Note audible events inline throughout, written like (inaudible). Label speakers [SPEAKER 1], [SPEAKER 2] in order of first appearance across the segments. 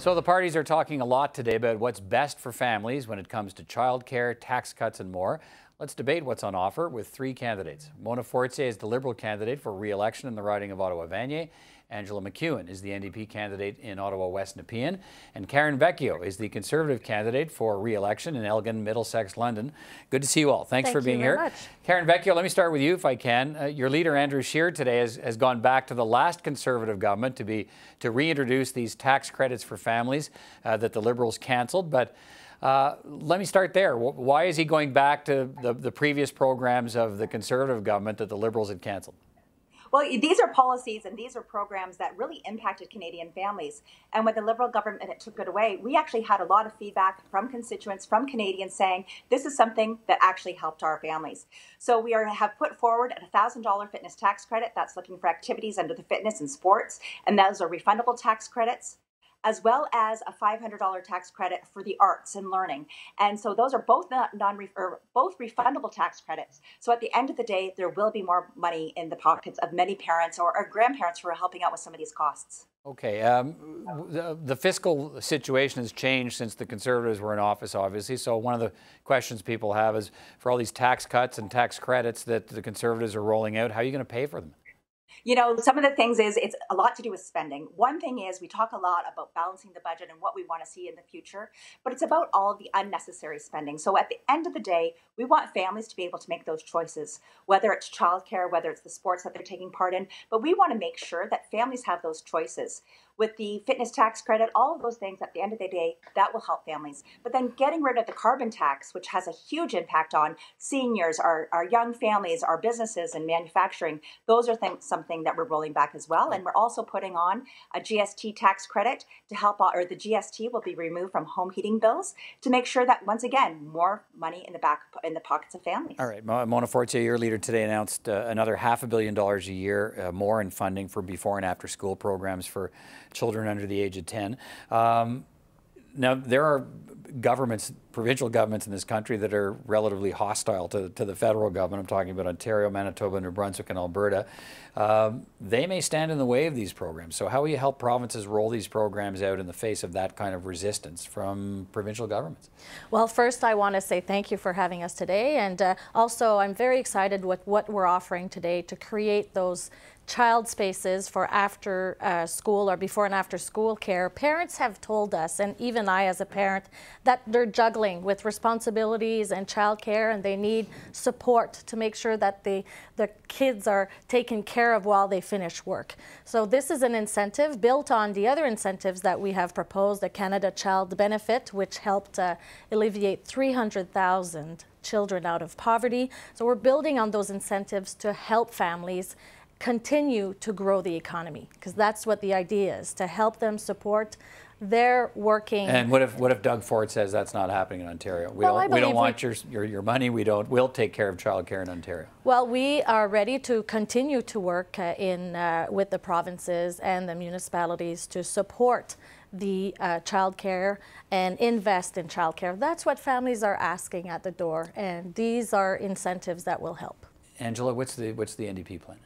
[SPEAKER 1] So the parties are talking a lot today about what's best for families when it comes to childcare, tax cuts and more. Let's debate what's on offer with three candidates. Mona Fortier is the Liberal candidate for re-election in the riding of Ottawa-Vanier. Angella MacEwen is the NDP candidate in Ottawa West Nepean, and Karen Vecchio is the Conservative candidate for re-election in Elgin, Middlesex, London. Good to see you all. Thanks
[SPEAKER 2] Thank
[SPEAKER 1] for being here.
[SPEAKER 2] Much.
[SPEAKER 1] Karen Vecchio, let me start with you if I can. Uh, your leader, Andrew Scheer, today has, has gone back to the last Conservative government to be to reintroduce these tax credits for families uh, that the Liberals cancelled, but uh, let me start there. Why is he going back to the, the previous programs of the Conservative government that the Liberals had cancelled?
[SPEAKER 3] Well, these are policies and these are programs that really impacted Canadian families. And when the Liberal government took it away, we actually had a lot of feedback from constituents, from Canadians saying this is something that actually helped our families. So we are, have put forward a $1,000 fitness tax credit that's looking for activities under the fitness and sports, and those are refundable tax credits as well as a $500 tax credit for the arts and learning. And so those are both non both refundable tax credits. So at the end of the day, there will be more money in the pockets of many parents or, or grandparents who are helping out with some of these costs.
[SPEAKER 1] Okay, um, the, the, fiscal situation has changed since the Conservatives were in office, obviously. So one of the questions people have is, for all these tax cuts and tax credits that the Conservatives are rolling out, how are you going to pay for them?
[SPEAKER 3] You know, some of the things is it's a lot to do with spending. One thing is we talk a lot about balancing the budget and what we want to see in the future, but it's about all the unnecessary spending. So at the end of the day, we want families to be able to make those choices, whether it's childcare, whether it's the sports that they're taking part in, but we want to make sure that families have those choices. With the fitness tax credit, all of those things at the end of the day, that will help families. But then getting rid of the carbon tax, which has a huge impact on seniors, our, our young families, our businesses, and manufacturing, those are things, something that we're rolling back as well. And we're also putting on a GST tax credit to help, or the GST will be removed from home heating bills to make sure that, once again, more money in the back in the pockets of families.
[SPEAKER 1] All right, Mona Fortier, your leader today announced uh, another half a billion dollars a year uh, more in funding for before and after school programs for children under the age of 10. Um, now, there are governments, provincial governments in this country that are relatively hostile to, to the federal government. I'm talking about Ontario, Manitoba, New Brunswick, and Alberta. Um, they may stand in the way of these programs. So how will you help provinces roll these programs out in the face of that kind of resistance from provincial governments?
[SPEAKER 2] Well, first I want to say thank you for having us today. And uh, also I'm very excited with what we're offering today to create those child spaces for after uh, school or before and after school care, parents have told us, and even I as a parent, that they're juggling with responsibilities and childcare and they need support to make sure that the, the kids are taken care of while they finish work. So this is an incentive built on the other incentives that we have proposed, the Canada Child Benefit, which helped uh, alleviate 300,000 children out of poverty. So we're building on those incentives to help families continue to grow the economy because that's what the idea is to help them support their working.
[SPEAKER 1] And what if what if Doug Ford says that's not happening in Ontario? We well, don't we don't want your, your your money. We don't. We'll take care of childcare in Ontario.
[SPEAKER 2] Well, we are ready to continue to work uh, in uh, with the provinces and the municipalities to support the uh, childcare and invest in childcare. That's what families are asking at the door, and these are incentives that will help.
[SPEAKER 1] Angella, what's the what's the NDP plan?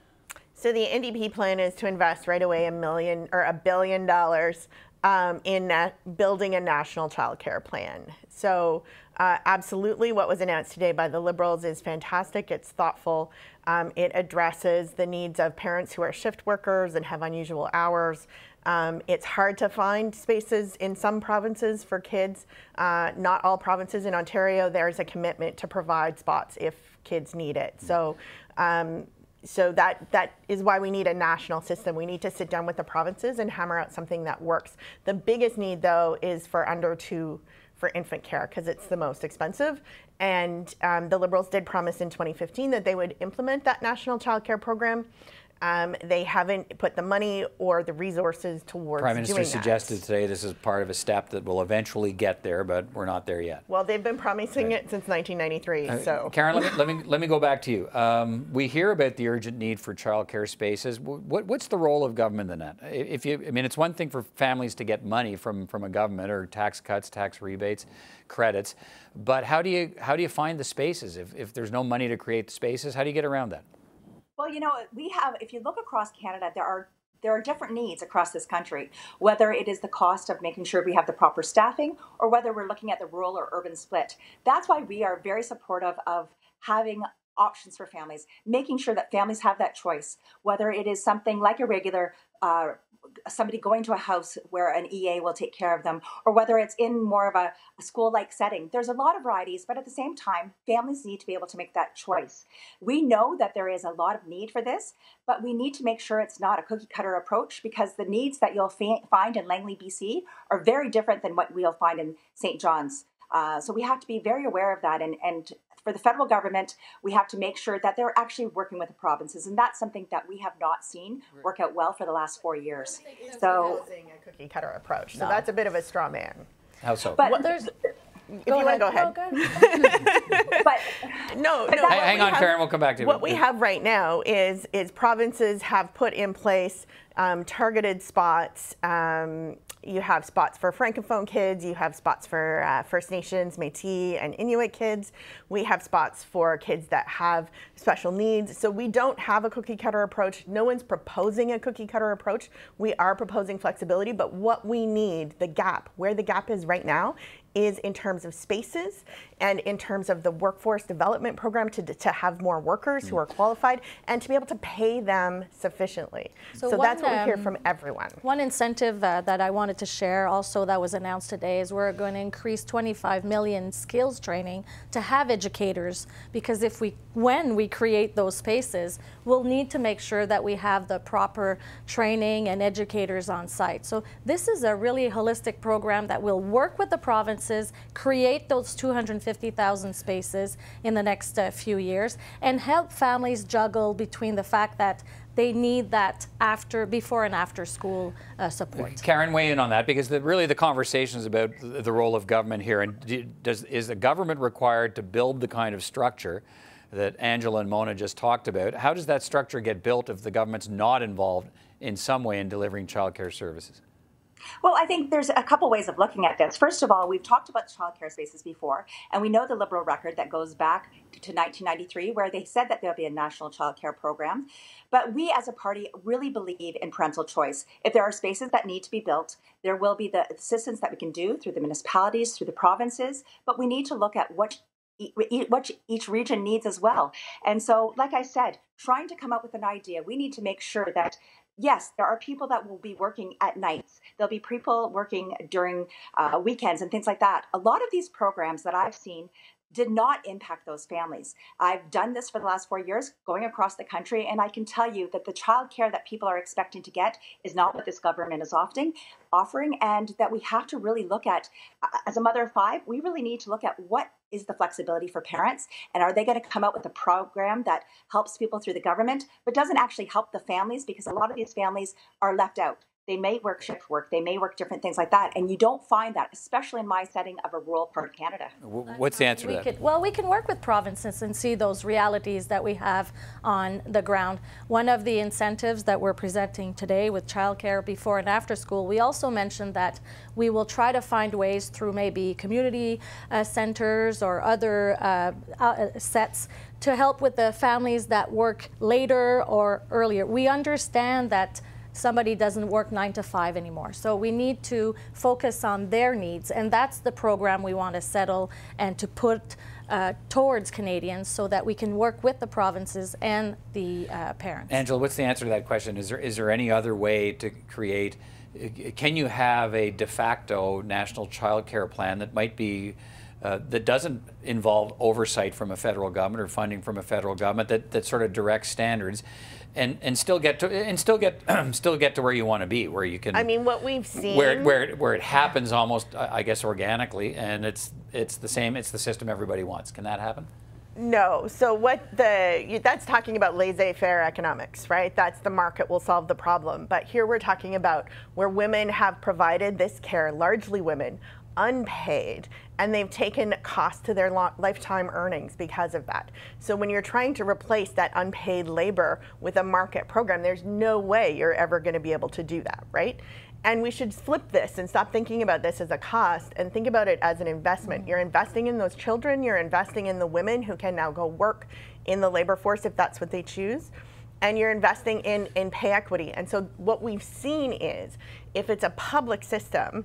[SPEAKER 4] So the NDP plan is to invest right away a million or a billion dollars um, in building a national child care plan. So uh, absolutely what was announced today by the Liberals is fantastic. It's thoughtful. Um, it addresses the needs of parents who are shift workers and have unusual hours. Um, it's hard to find spaces in some provinces for kids. Uh, not all provinces in Ontario, there's a commitment to provide spots if kids need it. So um, so that that is why we need a national system. We need to sit down with the provinces and hammer out something that works. The biggest need, though, is for under two for infant care because it's the most expensive. And um, the Liberals did promise in 2015 that they would implement that national child care program. Um, they haven't put the money or the resources towards the
[SPEAKER 1] Prime Minister suggested
[SPEAKER 4] that.
[SPEAKER 1] today this is part of a step that will eventually get there, but we're not there yet.
[SPEAKER 4] Well, they've been promising it since 1993. Uh, so,
[SPEAKER 1] Karen, let me, (laughs) let me let me go back to you. Um, we hear about the urgent need for childcare spaces. What, what's the role of government in that? If you, I mean, it's one thing for families to get money from from a government or tax cuts, tax rebates, credits, but how do you how do you find the spaces if if there's no money to create the spaces? How do you get around that?
[SPEAKER 3] Well, you know, we have, if you look across Canada, there are there are different needs across this country, whether it is the cost of making sure we have the proper staffing or whether we're looking at the rural or urban split. That's why we are very supportive of having options for families, making sure that families have that choice, whether it is something like a regular uh, somebody going to a house where an EA will take care of them, or whether it's in more of a, a school like setting. There's a lot of varieties, but at the same time, families need to be able to make that choice. We know that there is a lot of need for this, but we need to make sure it's not a cookie cutter approach because the needs that you'll find in Langley, BC are very different than what we'll find in St. John's. Uh, so we have to be very aware of that and, and for the federal government, we have to make sure that they're actually working with the provinces, and that's something that we have not seen work out well for the last four years. So,
[SPEAKER 4] a cookie cutter approach. So that's a bit of a straw man.
[SPEAKER 1] How so?
[SPEAKER 3] but
[SPEAKER 2] There's,
[SPEAKER 4] If you want to go ahead.
[SPEAKER 2] No, go ahead. (laughs) (laughs)
[SPEAKER 3] but
[SPEAKER 4] No, no.
[SPEAKER 3] that-
[SPEAKER 4] what
[SPEAKER 1] Hang- hang on,
[SPEAKER 4] have-
[SPEAKER 1] Karen, we'll come back to you.
[SPEAKER 4] What we have right now is is provinces have put in place um, targeted spots. Um, you have spots for francophone kids. You have spots for uh, First Nations, Métis, and Inuit kids. We have spots for kids that have special needs. So we don't have a cookie cutter approach. No one's proposing a cookie cutter approach. We are proposing flexibility, but what we need, the gap, where the gap is right now, is in terms of spaces and in terms of the workforce development program to, to have more workers who are qualified and to be able to pay them sufficiently. So,
[SPEAKER 2] So
[SPEAKER 4] that's we hear
[SPEAKER 2] um,
[SPEAKER 4] from everyone.
[SPEAKER 2] One incentive uh, that I wanted to share also that was announced today is we're going to increase 25 million skills training to have educators because if we when we create those spaces we'll need to make sure that we have the proper training and educators on site. So this is a really holistic program that will work with the provinces, create those 250,000 spaces in the next uh, few years and help families juggle between the fact that they need that after, before and after school uh, support.
[SPEAKER 1] Karen, weigh in on that because the, really the conversation is about the, role of government here. And do, does, is the government required to build the kind of structure that Angella and Mona just talked about? How does that structure get built if the government's not involved in some way in delivering childcare services?
[SPEAKER 3] Well, I think there's a couple ways of looking at this. First of all, we've talked about childcare spaces before, and we know the Liberal record that goes back to 1993, where they said that there'll be a national childcare program. But we as a party really believe in parental choice. If there are spaces that need to be built, there will be the assistance that we can do through the municipalities, through the provinces, but we need to look at what what each region needs as well. And so, like I said, trying to come up with an idea, we need to make sure that yes, there are people that will be working at nights. There'll be people working during uh, weekends and things like that. A lot of these programs that I've seen did not impact those families. I've done this for the last four years, going across the country, and I can tell you that the child care that people are expecting to get is not what this government is offering, offering, and that we have to really look at. As a mother of five, we really need to look at what is the flexibility for parents, and are they going to come out with a program that helps people through the government, but doesn't actually help the families because a lot of these families are left out. They may work shift work, they may work different things like that, and you don't find that, especially in my setting of a rural part of Canada.
[SPEAKER 1] What's the answer
[SPEAKER 2] We
[SPEAKER 1] to that?
[SPEAKER 2] could, well, we can work with provinces and see those realities that we have on the ground. One of the incentives that we're presenting today with childcare before and after school, we also mentioned that we will try to find ways through maybe community uh, centers or other uh, uh, sets to help with the families that work later or earlier. We understand that somebody doesn't work nine to five anymore. So we need to focus on their needs, and that's the program we want to settle and to put uh, towards Canadians so that we can work with the provinces and the uh, parents.
[SPEAKER 1] Angella, what's the answer to that question? Is there is there any other way to create? Can you have a de facto national child care plan that might be uh, that doesn't involve oversight from a federal government or funding from a federal government that, that sort of directs standards and, and still get to and still get (clears throat) still get to where you want to be where you can
[SPEAKER 4] I mean, what we've seen.
[SPEAKER 1] where it, where it, where it happens almost I I guess organically and it's it's the same it's the system everybody wants can that happen
[SPEAKER 4] No. So what the that's talking about laissez-faire economics, right? That's the market will solve the problem. But here we're talking about where women have provided this care, largely women, unpaid, and they've taken cost to their lifetime earnings because of that. So when you're trying to replace that unpaid labor with a market program, there's no way you're ever going to be able to do that, right? And we should flip this and stop thinking about this as a cost and think about it as an investment. Mm-hmm. You're investing in those children, you're investing in the women who can now go work in the labor force if that's what they choose. and you're investing in, in pay equity. And so what we've seen is if it's a public system,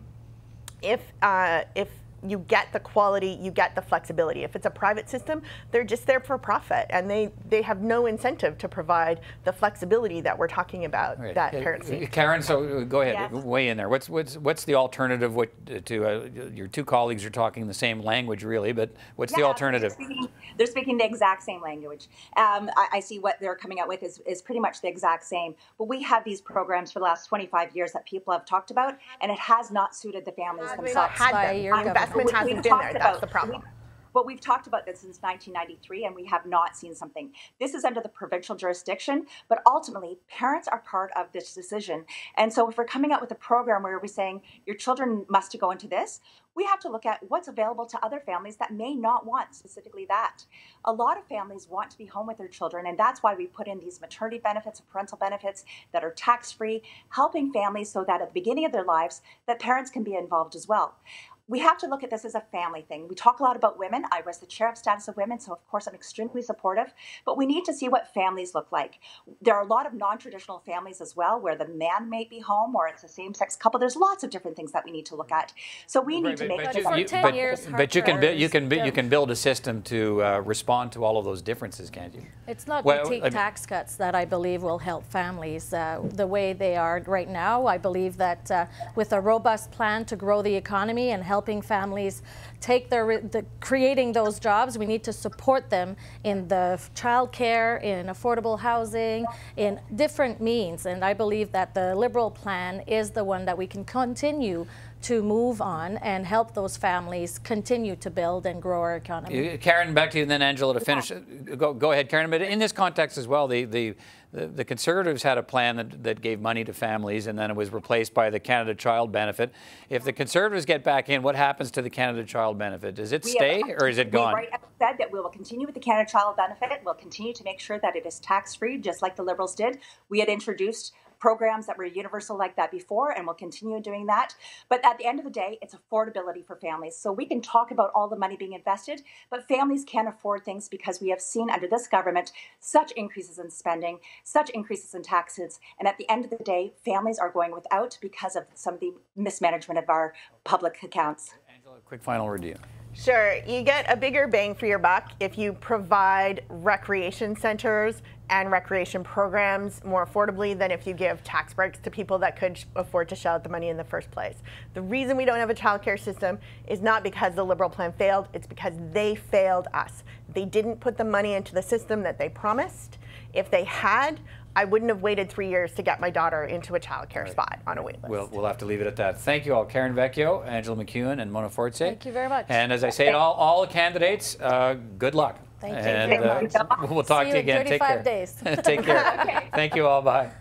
[SPEAKER 4] if, uh, if you get the quality, you get the flexibility. If it's a private system, they're just there for profit and they, they have no incentive to provide the flexibility that we're talking about
[SPEAKER 1] Right.
[SPEAKER 4] that
[SPEAKER 1] Uh,
[SPEAKER 4] parents need.
[SPEAKER 1] Karen, so uh, go ahead,
[SPEAKER 3] Yes.
[SPEAKER 1] weigh in there. What's what's what's the alternative? What to uh, your two colleagues are talking the same language, really, but what's the alternative?
[SPEAKER 3] They're speaking, they're speaking the exact same language. Um, I, I see what they're coming out with is, is pretty much the exact same. But we have these programs for the last 25 years that people have talked about, and it has not suited the families
[SPEAKER 4] We've
[SPEAKER 3] themselves.
[SPEAKER 4] not had
[SPEAKER 2] by
[SPEAKER 4] them.
[SPEAKER 2] Your
[SPEAKER 4] The
[SPEAKER 2] government.
[SPEAKER 4] investment hasn't
[SPEAKER 3] we've
[SPEAKER 4] been
[SPEAKER 3] talked
[SPEAKER 4] there. That's
[SPEAKER 3] about-
[SPEAKER 4] the problem.
[SPEAKER 3] we- But we've talked about this since 1993, and we have not seen something. This is under the provincial jurisdiction, but ultimately, parents are part of this decision. And so, if we're coming out with a program where we're saying your children must go into this, we have to look at what's available to other families that may not want specifically that. A lot of families want to be home with their children, and that's why we put in these maternity benefits and parental benefits that are tax-free, helping families so that at the beginning of their lives, that parents can be involved as well we have to look at this as a family thing. We talk a lot about women. I was the chair of Status of Women, so of course I'm extremely supportive. But we need to see what families look like. There are a lot of non-traditional families as well, where the man may be home or it's a same-sex couple. There's lots of different things that we need to look at. So we need to make
[SPEAKER 2] but
[SPEAKER 3] this
[SPEAKER 2] for
[SPEAKER 1] you,
[SPEAKER 2] 10
[SPEAKER 1] but,
[SPEAKER 2] years,
[SPEAKER 1] but you can build you can bu-
[SPEAKER 2] Harper's
[SPEAKER 1] you can build a system to uh, respond to all of those differences, can't you?
[SPEAKER 2] It's not
[SPEAKER 1] Well,
[SPEAKER 2] boutique
[SPEAKER 1] I mean-
[SPEAKER 2] tax cuts that I believe will help families uh, the way they are right now. I believe that uh, with a robust plan to grow the economy and helping families take their, the, creating those jobs, we need to support them in the child care, in affordable housing, in different means. And I believe that the Liberal plan is the one that we can continue to move on and help those families continue to build and grow our economy.
[SPEAKER 1] Uh, Karen, back to you, and then Angella to finish. Uh, Go, go ahead, Karen. But in this context as well, the, the, the, the Conservatives had a plan that, that gave money to families, and then it was replaced by the Canada Child Benefit. If the Conservatives get back in, what happens to the Canada Child Benefit? Does it
[SPEAKER 3] We
[SPEAKER 1] stay
[SPEAKER 3] have-
[SPEAKER 1] or is it
[SPEAKER 3] we
[SPEAKER 1] gone?
[SPEAKER 3] right- said that we will continue with the Canada Child Benefit. We'll continue to make sure that it is tax free, just like the Liberals did. We had introduced programs that were universal like that before, and we'll continue doing that. But at the end of the day, it's affordability for families. So we can talk about all the money being invested, but families can't afford things because we have seen under this government such increases in spending, such increases in taxes, and at the end of the day, families are going without because of some of the mismanagement of our public accounts.
[SPEAKER 1] Angella, quick final review.
[SPEAKER 4] Sure, you get a bigger bang for your buck if you provide recreation centers and recreation programs more affordably than if you give tax breaks to people that could afford to shell out the money in the first place. The reason we don't have a childcare system is not because the Liberal plan failed, it's because they failed us. They didn't put the money into the system that they promised. If they had, I wouldn't have waited three years to get my daughter into a child childcare spot on a wait list.
[SPEAKER 1] We'll, we'll have to leave it at that. Thank you all, Karen Vecchio, Angella MacEwen, and Mona Fortier.
[SPEAKER 2] Thank you very much.
[SPEAKER 1] And as I say to all, all candidates, uh, good luck.
[SPEAKER 2] Thank you
[SPEAKER 1] and,
[SPEAKER 2] very
[SPEAKER 1] uh,
[SPEAKER 2] much.
[SPEAKER 1] We'll talk
[SPEAKER 2] See
[SPEAKER 1] to you
[SPEAKER 2] you in
[SPEAKER 1] again. Take care.
[SPEAKER 2] days. (laughs)
[SPEAKER 1] Take care. (laughs) Thank you all. Bye.